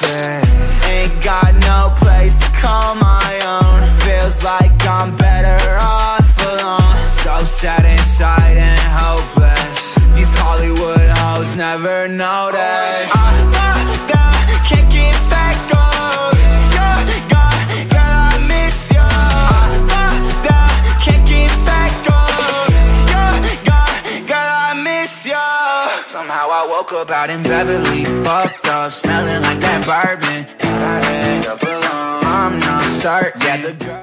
Hollywood. Ain't got no place to call my own. Feels like I'm better off alone. So sad inside and hopeless. These Hollywood hoes never notice. I Somehow I woke up out in Beverly, fucked up, smelling like that bourbon. And I end up alone. I'm not certain. Yeah, the girl.